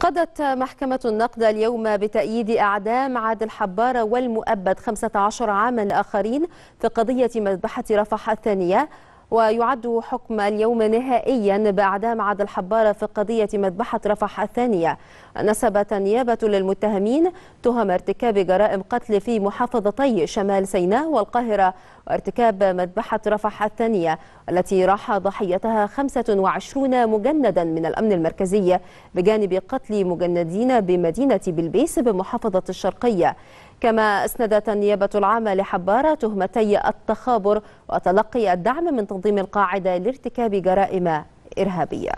قضت محكمة النقد اليوم بتأييد أعدام عادل حبارة والمؤبد 15 عاما آخرين في قضية مذبحة رفح الثانية. ويعد حكم اليوم نهائيا بأعدام عادل حبارة في قضية مذبحة رفح الثانية. نسبت النيابة للمتهمين تهم ارتكاب جرائم قتل في محافظتي شمال سيناء والقاهرة وارتكاب مذبحة رفح الثانية التي راح ضحيتها 25 مجندا من الأمن المركزي بجانب قتل مجندين بمدينة بلبيس بمحافظة الشرقية. كما أسندت النيابة العامة لحبارة تهمتي التخابر وتلقي الدعم من تنظيم القاعدة لارتكاب جرائم إرهابية.